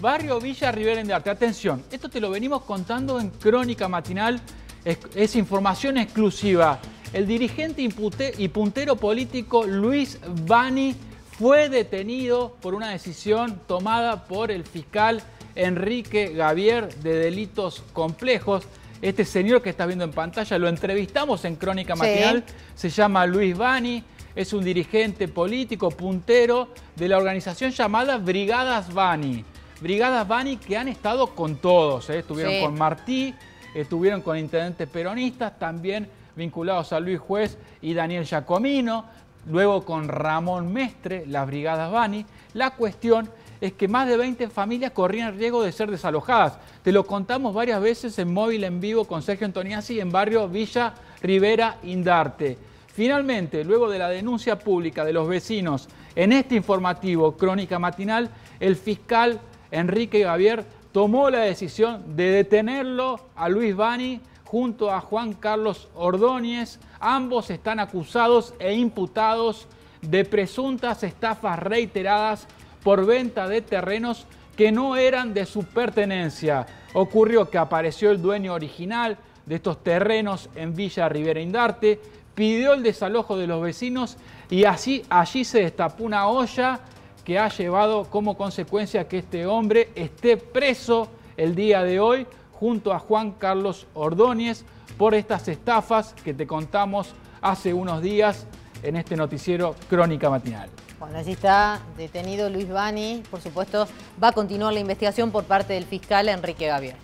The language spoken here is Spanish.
Barrio Villa Rivera Indarte. Atención, esto te lo venimos contando en Crónica Matinal, es, es información exclusiva. El dirigente y puntero político Luis Bani fue detenido por una decisión tomada por el fiscal Enrique Gavier de delitos complejos. Este señor que estás viendo en pantalla lo entrevistamos en Crónica Matinal, se llama Luis Bani, es un dirigente político puntero de la organización llamada Brigadas Bani. Brigadas Bani que han estado con todos, ¿eh? estuvieron con Martí, estuvieron con intendentes peronistas, también vinculados a Luis Juez y Daniel Giacomino, luego con Ramón Mestre, las Brigadas Bani. La cuestión es que más de 20 familias corrían riesgo de ser desalojadas. Te lo contamos varias veces en móvil en vivo con Sergio Antoniazzi en barrio Villa Rivera Indarte. Finalmente, luego de la denuncia pública de los vecinos en este informativo Crónica Matinal, el fiscal Enrique Gavier tomó la decisión de detenerlo a Luis Bani junto a Juan Carlos Ordóñez. Ambos están acusados e imputados de presuntas estafas reiteradas por venta de terrenos que no eran de su pertenencia. Ocurrió que apareció el dueño original de estos terrenos en Villa Rivera Indarte, pidió el desalojo de los vecinos y así allí se destapó una olla que ha llevado como consecuencia que este hombre esté preso el día de hoy junto a Juan Carlos Ordóñez por estas estafas que te contamos hace unos días en este noticiero Crónica Matinal. Bueno, allí está detenido Luis Bani. Por supuesto, va a continuar la investigación por parte del fiscal Enrique Gavier.